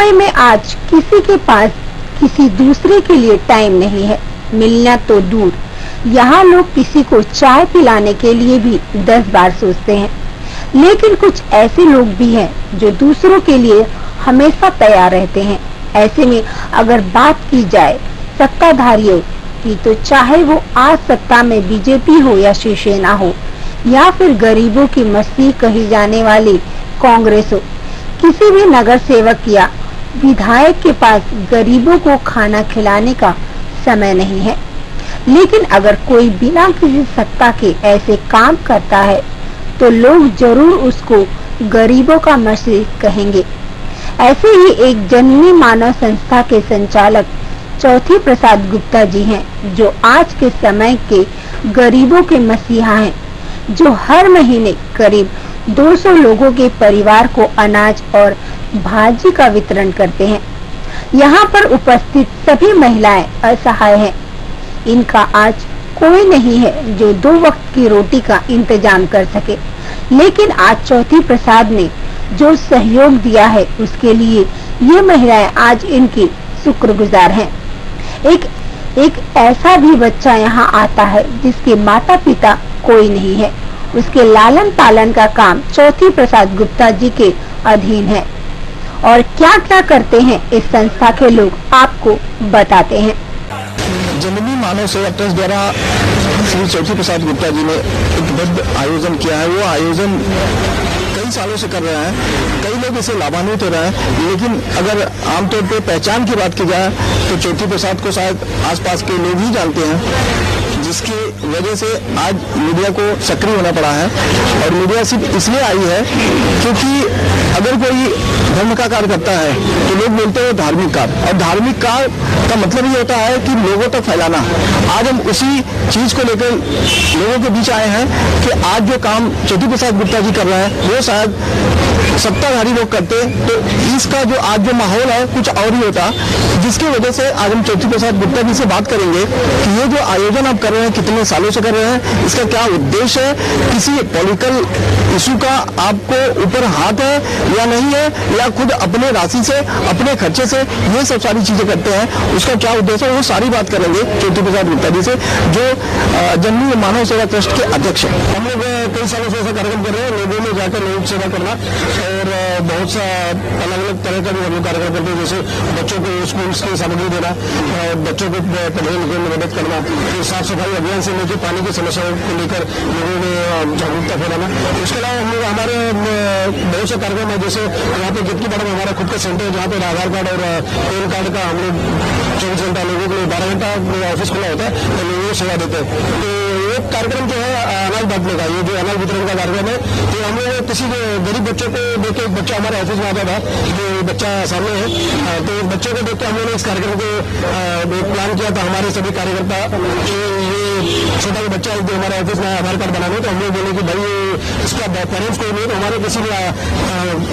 मुंबई में आज किसी के पास किसी दूसरे के लिए टाइम नहीं है। मिलना तो दूर। यहाँ लोग किसी को चाय पिलाने के लिए भी दस बार सोचते हैं। लेकिन कुछ ऐसे लोग भी हैं जो दूसरों के लिए हमेशा तैयार रहते हैं। ऐसे में अगर बात की जाए, सत्ताधारियों की तो चाहे वो आज सत्ता में बीजेपी हो या शिवसेना हो, या फिर गरीबों की मसीह कही जाने वाली कांग्रेस हो, किसी भी नगर सेवक या विधायक के पास गरीबों को खाना खिलाने का समय नहीं है। लेकिन अगर कोई बिना किसी सत्ता के ऐसे काम करता है तो लोग ज़रूर उसको गरीबों का मसीह कहेंगे। ऐसे ही एक जननी मानव संस्था के संचालक चौथी प्रसाद गुप्ता जी हैं, जो आज के समय के गरीबों के मसीहा हैं, जो हर महीने करीब 200 लोगों के परिवार को अनाज और भाजी का वितरण करते हैं। यहाँ पर उपस्थित सभी महिलाएँ असहाय हैं। इनका आज कोई नहीं है जो दो वक्त की रोटी का इंतज़ाम कर सके। लेकिन आज चौथी प्रसाद ने जो सहयोग दिया है, उसके लिए ये महिलाएँ आज इनकी शुक्रगुजार हैं। एक एक ऐसा भी बच्चा यहाँ आता है जिसके माता पिता कोई नहीं है। उसके लालन पालन का काम चौथी प्रसाद गुप्ता जी के अधीन है। और क्या क्या करते हैं इस संस्था के लोग आपको बताते हैं। जननी मानव सेवा ट्रस्ट द्वारा श्री चौथी प्रसाद गुप्ता जी ने एक आयोजन किया है। वो आयोजन कई सालों से कर रहे हैं। कई लोग इसे लाभान्वित हो रहे हैं। लेकिन अगर आमतौर पर पहचान की बात की जाए तो चौथी प्रसाद को शायद आसपास के लोग ही जानते हैं, जिसकी वजह से आज मीडिया को सक्रिय होना पड़ा है। और मीडिया सिर्फ़ इसलिए आई है क्योंकि अगर कोई धर्म का कार्य करता है तो लोग बोलते हैं धार्मिक कार्य। और धार्मिक कार्य का मतलब ये होता है कि लोगों तक फैलाना। आज हम उसी चीज़ को लेकर लोगों के बीच आए हैं कि आज जो काम ज्योति प्रसाद गुप्ता जी कर रहे हैं, वो शायद सत्ताधारी लोग करते तो इसका जो आज जो माहौल है, कुछ और ही होता, जिसकी वजह से आज हम ज्योति प्रसाद गुप्ता जी से बात करेंगे कि ये जो आयोजन आप कर रहे हैं, कितने सालों से कर रहे हैं, इसका क्या उद्देश्य है, किसी पॉलिटिकल इशू का आपको ऊपर हाथ है या नहीं है, या खुद अपने राशि से, अपने खर्चे से ये सब सारी चीज़ें करते हैं, उसका क्या उद्देश्य है, वो सारी बात करेंगे ज्योति प्रसाद गुप्ता जी से, जो जननी मानव सेवा ट्रस्ट के अध्यक्ष हैं। हम लोग कई सालों से ऐसा कार्यक्रम कर रहे हैं, लोगों में जाकर लोग सेवा करना और बहुत सा अलग अलग तरह का भी हम लोग कार्यक्रम करते हैं, जैसे बच्चों को स्कूल की सामग्री देना बच्चों को पढ़ने लिखने में मदद करना, फिर साफ़ सफ़ाई अभियान से लेकर पानी की समस्याओं को लेकर लोगों में जागरूकता फैलाना। इसके अलावा हम लोग हमारे बहुत से कार्यक्रम है, जैसे यहाँ पे गिफ्ट बड़ा हमारा खुद का सेंटर है, जहाँ पे आधार कार्ड और पैन कार्ड का हम लोग चौबीस घंटा लोगों के लिए, बारह घंटा ऑफ़िस खुला होता है तो लोगों को सेवा देते हैं। तो एक कार्यक्रम जो है अनाज बांटने का, ये जो अनाज वितरण का कार्यक्रम है। तो हम लोग किसी गरीब बच्चों को देख एक बच्चा हमारे ऑफ़िस में आता था, जो बच्चा सामने है। तो बच्चों को देख के हम लोगों ने इस कार्यक्रम को प्लान किया था हमारे सभी कार्यकर्ता ये बच्चा जो हमारे ऑफ़िस में आधार कार्ड बनाने तो हम लोग बोले कि भाई इसका पेरेंट्स कोई नहीं तो हमारे किसी ने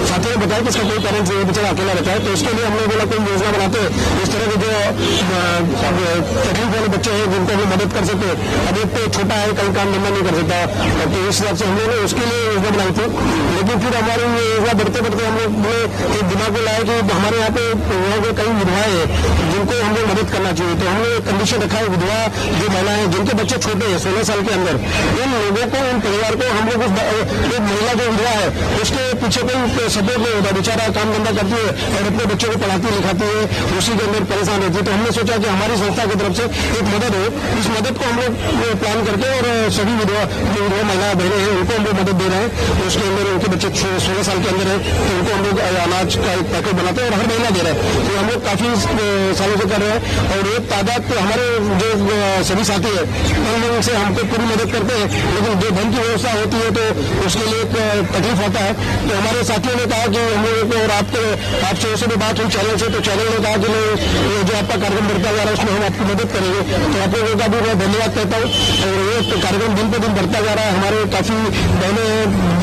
साथियों ने बताया कि इसका कोई पेरेंट्स नहीं बेचारा अकेला रहता है। तो उसके लिए हमने बोला कोई योजना बनाते इस तरह के जो तकलीफ़ वाले बच्चे हैं, जिनको हम मदद कर सकते अब एक तो छोटा है, कहीं काम धंधा नहीं कर सकता। तो इस हिसाब से हम लोगों ने उसके लिए योजना बनाई थी। लेकिन फिर हमारी योजना बढ़ते बढ़ते हम लोग ने दिमाग में लाया कि हमारे यहाँ पे यहाँ के कई विधवाएँ हैं, जिनको हम मदद करना चाहिए। तो हमने कंडीशन रखा है, विधवा जो महिलाएँ जिनके बच्चे छोटे हैं साल के अंदर। इन लोगों को, इन परिवार को हम लोग एक महिला जो विधवा है, उसके पीछे कोई सपोर्ट नहीं होता बेचारा काम धंधा करती है और अपने बच्चों को पढ़ाती, लिखाती है, उसी के अंदर परेशान रहती है। तो हमने सोचा कि हमारी संस्था की तरफ़ से एक मदद हो। इस मदद को हम लोग प्लान करके और सभी विधवा, जो विधवा महिला बहनें हैं, उनको हम लोग मदद दे रहे हैं। उसके अंदर उनके बच्चे सोलह साल के अंदर है तो उनको हम लोग अनाज का एक पैकेट बनाते हैं और हर महीना दे रहे हैं। तो हम लोग काफ़ी सालों से कर रहे हैं और एक तादाद तो हमारे जो सभी साथी है, उन लोगों से हमको पूरी मदद करते हैं। लेकिन जो धन की व्यवस्था होती है तो उसके लिए एक तकलीफ़ होता है। तो हमारे साथियों ने कहा कि हम लोगों को और आपके, आपसे से भी बात हुई चैनल से तो चैनल ने कहा कि जो आपका कार्यक्रम बढ़ता जा रहा है, उसमें हम आपकी मदद करेंगे। तो आप लोगों का भी मैं धन्यवाद कहता हूँ। और ये तो कार्यक्रम दिन पे दिन बढ़ता जा रहा है। हमारे काफ़ी बहने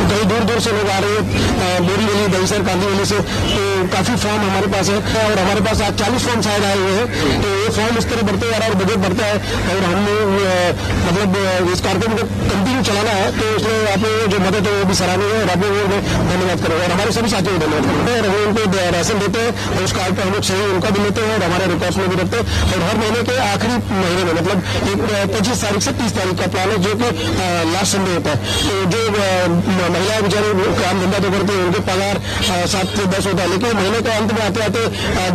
कई दूर दूर से लोग आ रहे हैं बोरी वली दहीसर कांदी वली से। तो काफ़ी फॉर्म हमारे पास है। और हमारे पास आज चालीस फॉर्म शायद आए हुए हैं। तो ये फॉर्म इस तरह बढ़ते जा रहा है और बजट बढ़ता है। और हम मतलब इस कार्यक्रम को कंटिन्यू चलाना है तो इसमें आपने जो मदद है, वो भी सराहनीय है और आपने वो धन्यवाद करें और हमारे सभी साथियों को धन्यवाद करें और हम उनको राशन देते हैं और उस कार्ड पर हम लोग सही उनका भी लेते हैं और हमारे रिकॉर्ड्स में भी रखते हैं। और हर महीने के आखिरी महीने में मतलब पच्चीस तारीख से तीस तारीख का प्लान है, जो कि लास्ट संडे होता है। तो जो महिलाएँ बेचारे काम धंधा तो करती है, उनके पगार सात से दस होता है। लेकिन महीने के अंत में आते आते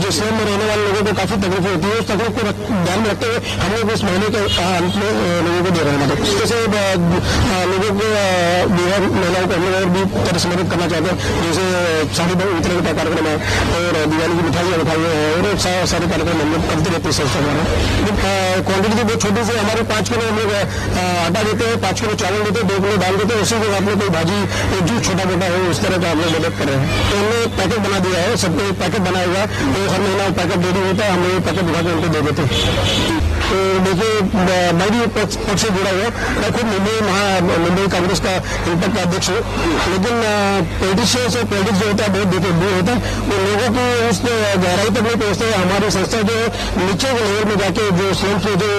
जो स्लम में रहने वाले लोगों को काफ़ी तकलीफ़ होती है, उस तकलीफ़ को ध्यान में रखते हुए हम लोग इस महीने के अंत में लोगों को दे रहे हैं मदद। जैसे लोगों को बिहार महिलाओं को हम लोग भी तरह से मदद करना चाहते हैं। जैसे, साड़ी वितरण का कार्यक्रम है, और दिवाली की मिठाइयाँ मिठाई है, और सारे कार्यक्रम हम लोग करते रहते हैं संस्था द्वारा क्वांटिटी बहुत छोटी से, हमारे पाँच किलो हम लोग आटा देते हैं, पाँच किलो चावल देते हैं, दो किलो दाल देते हैं, उसी के को आपने कोई भाजी जो छोटा मोटा हो उस तरह का हम लोग मदद कर रहे हैं। तो हमने पैकेट बना दिया है, सबको पैकेट बनाया हुआ है हर महीना पैकेट दे होता है, हम लोग पैकेट उठा के उनको दे देते हैं। तो देखिए मैं भी पक्ष से जुड़ा हुआ मैं खुद मुंबई महा, मुंबई कांग्रेस का इंपक का अध्यक्ष हूँ। लेकिन पॉलिटिशियंस और पॉलिटिक्स जो होता है, बहुत दूर होता है। वो लोगों की उस गहराई तक नहीं पहुँचते हमारी संस्था जो है, नीचे के लेवल में जाके जो स्लम्स के जो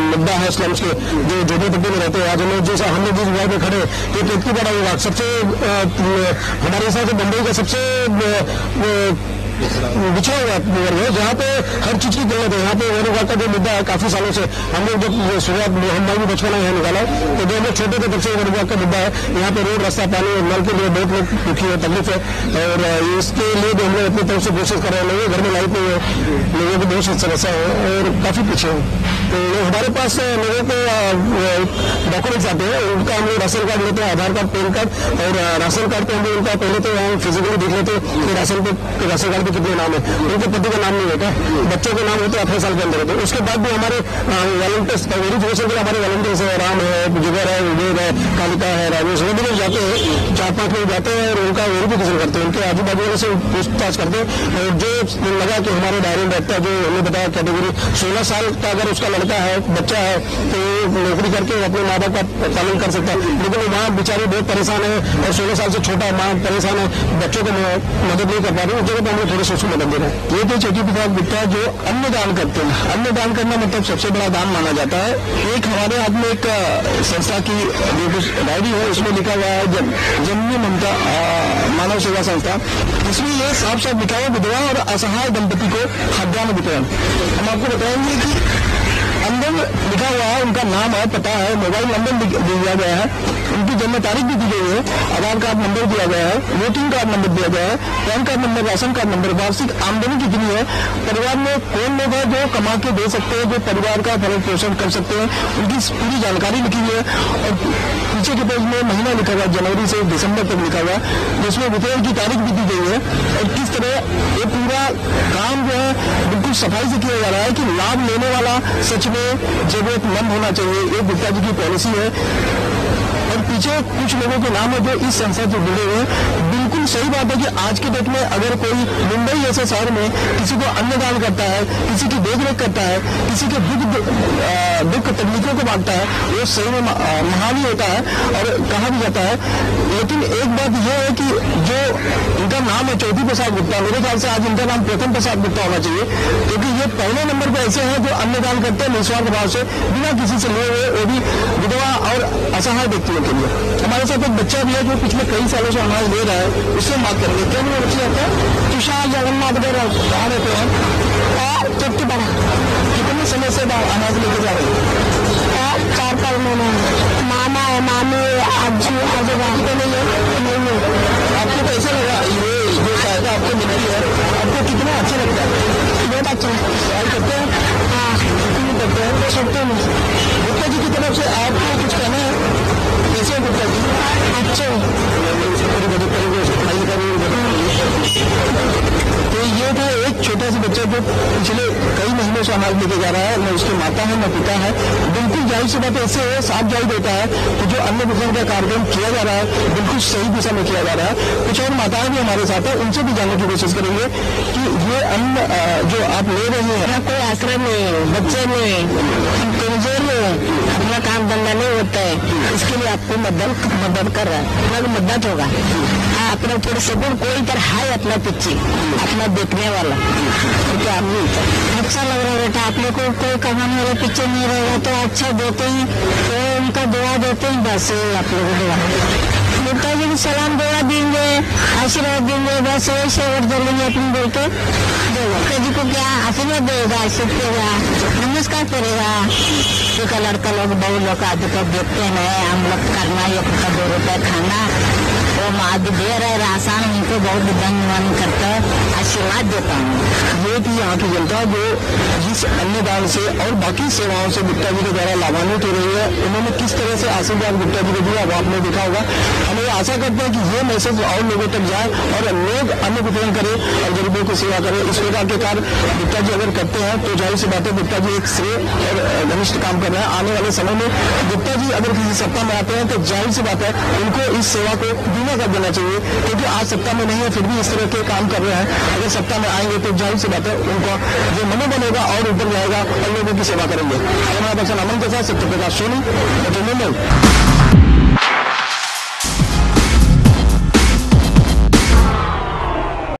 मुद्दा है स्लम्स के, जो झोपड़पट्टी में रहते हैं। आज हम जैसे हमने जिस विभाग में खड़े ये कितनी बड़ा विभाग सबसे हमारे हिसाब से मुंबई का सबसे बिछड़ा हुआ वर्ग है जहाँ पे हर चीज़ की ज़रूरत है यहाँ पे वेणुगोपाल का जो मुद्दा है काफ़ी सालों से हम लोग जब शुरुआत हम भाई भी बचपन यहाँ निकाला तो जो हम लोग छोटे थे तब से वेणुगोपाल का मुद्दा है यहाँ पे रोड रास्ता पानी और नल के लिए बहुत लोग दुखी है तकलीफ़ है और इसके लिए भी हम लोग अपनी तरफ़ से कोशिश कर रहे हैं लोगों घर में लाइट नहीं है लोगों की बहुत समस्या है और काफ़ी पीछे है तो हमारे पास लोगों को डॉक्यूमेंट्स आते हैं उनका हम लोग राशन कार्ड लेते हैं आधार कार्ड पैन कार्ड और राशन कार्ड पे हम लोग उनका पहले तो हम फिजिकली देख लेते हैं राशन राशन कार्ड पे कितने नाम है। उनके पति का नाम नहीं होता। बच्चों के नाम होते हैं अठारह साल के अंदर होते उसके बाद भी हमारे वॉलंटियर्स वेरिफिकेशन के लिए हमारे वॉलंटियर्स है। राम है, जुगर है उबेर है, कालिका है राजेश वो भी जाते हैं। चार पाँच लोग जाते हैं और उनका वेरिफिकेशन करते हैं। उनके आजू बाजू वाले से पूछताछ करते हैं। और जो लगा कि हमारे डायरी है, जो हमने बताया कैटेगरी सोलह साल का अगर उसका लड़का है, बच्चा है तो नौकरी करके अपने माँ बाप का पालन कर सकता है। लेकिन माँ बेचारे बहुत परेशान है और सोलह साल से छोटा माँ परेशान है। बच्चों को मदद नहीं कर पा रही। उस जगह पर हम थोड़े सोच बड़ा मंदिर है हैं ये तो चौकी प्रसाद गुप्ता जो अन्न दान करते हैं अन्न दान करना मतलब सबसे बड़ा दान माना जाता है। एक हमारे हाथ में एक संस्था की जो कुछ डायरी है, उसमें लिखा हुआ है जन्मी ममता मानव सेवा संस्था। इसमें ये साफ़ साफ़ लिखा हुआ विधवा और असहाय दंपति को खाद्यान्न वितरण। हम आपको बताएँगे कि अंदर लिखा हुआ है, उनका नाम है, पता है, मोबाइल नंबर दिया गया है, उनकी जन्म तारीख भी दी गई है, आधार कार्ड नंबर दिया गया है, वोटिंग कार्ड नंबर दिया गया है, PAN card number, ration card number, वार्षिक आमदनी कितनी है, परिवार में कौन लोग हैं जो कमा के दे सकते हैं, जो परिवार का भरण पोषण कर सकते हैं, उनकी पूरी जानकारी लिखी हुई है, और पीछे के पेज में महीना लिखा हुआ जनवरी से दिसंबर तक लिखा हुआ जिसमें वितरण की तारीख भी दी गई है, और किस तरह ये पूरा काम जो है, बिल्कुल सफ़ाई से किया जा रहा है कि लाभ लेने वाला सच में जरूरतमंद होना चाहिए, ये गुप्ता जी की पॉलिसी है। और पीछे कुछ लोगों के नाम है जो इस संसद से जुड़े हुए बिल्कुल सही बात है कि आज के डेट में अगर कोई मुंबई जैसे शहर में किसी को अन्नदान करता है, किसी की देखरेख करता है, किसी के दुख दुख, तकलीफों को बांटता है, वो सही में महान ही होता है और कहा भी जाता है। लेकिन एक बात यह है कि जो इनका नाम है चौथी प्रसाद गुप्ता, मेरे ख्याल से आज इनका नाम प्रथम प्रसाद गुप्ता होना चाहिए, क्योंकि ये पहले नंबर पर ऐसे हैं जो अन्नदान करते हैं, निस्वार्थ भाव से, बिना किसी से लिए हुए, वो भी विधवा और असहाय व्यक्तियों के लिए। हमारे साथ एक बच्चा भी है जो पिछले कई सालों से अनाज ले रहा है। उससे बात करेंगे क्या मेरा बच्चा आता है तुषार जगन्नाथ गौर आ रहते हैं और तृप्ति बड़ा। कितने समय से अनाज लेके जा रहे हैं? और चार पाँच महीने मामा है, मामी आजी आजोबा नहीं है नहीं है। आपको कैसा लगा, ये जो सहायता आपको मिलती है, आपको कितना अच्छा लगता है? बहुत अच्छा सवाल करते हैं? हाँ करते हैं सकते हैं गुप्ता जी की तरफ़ से आपको कुछ कहना है? कैसे गुप्ता जी। अच्छे तो ये था एक छोटा सा बच्चा जो पिछले कई महीनों से अनाज लेके जा रहा है, न उसकी माता है, न पिता है। बिल्कुल ज़ाहिर सी बात ऐसे है साफ़ ज़ाहिर देता है कि जो अन्न वितरण का कार्यक्रम किया जा रहा है, बिल्कुल सही दिशा में किया जा रहा है। कुछ और माताएँ भी हमारे साथ है, उनसे भी जानने की कोशिश करेंगे कि ये अन्न जो आप ले रहे हैं कोई आश्रम में, बच्चे में, कमज़ोर में आपको मदद मदद कर रहा है। अपना मदद होगा। हाँ अपना थोड़े सकून कोई तरह है अपना पीछे, अपना देखने वाला। क्या अच्छा लग रहा है बेटा, आप लोग को कोई कमाने वाला पीछे नहीं रहेगा तो अच्छा देते हैं तो उनका दुआ देते हैं, बस आप लोग दुआ नेताजी को सलाम दुआ देंगे। आशीर्वाद देंगे बस वही शेवर चलेंगे अपने बोल के। देगा जी को क्या आशीर्वाद देगा सीखेगा नमस्कार करेगा। तो का लड़का लोग बहुत लोग आदि को देखते हैं, हम लोग करना, एक दो रुपये खाना। आदि दे रहे राशन उनको बहुत दंग मन करता है, आशीर्वाद देता हूँ। ये थी यहाँ की जनता जो जिस अन्नदान से और बाकी सेवाओं से गुप्ता जी के द्वारा लाभान्वित हो रही है, उन्होंने किस तरह से आशीर्वाद गुप्ता जी को दिया, वो आपने देखा होगा। हम ये आशा करते हैं कि ये मैसेज और लोगों तक जाए और लोग अन्न वितरण करें और गरीबों को सेवा करें। इस प्रकार के कार्य गुप्ता जी अगर करते हैं तो ज़ाहिर सी बात है गुप्ता जी एक श्रेय और घनिष्ठ काम कर रहे हैं। आने वाले समय में गुप्ता जी अगर किसी सत्ता में आते हैं तो ज़ाहिर सी बात है उनको इस सेवा को बीमा कर देना चाहिए, क्योंकि आज सत्ता में नहीं है, फिर भी इस तरह के काम कर रहे हैं। अगर सत्ता में आएँगे तो ज़ाहिर सी बात है, उनका जो मनोबल होगा और ऊपर जाएगा और लोगों की सेवा करेंगे। हमारा पर्सन अमन के साथ सत्य प्रकाश सोनी मुंबई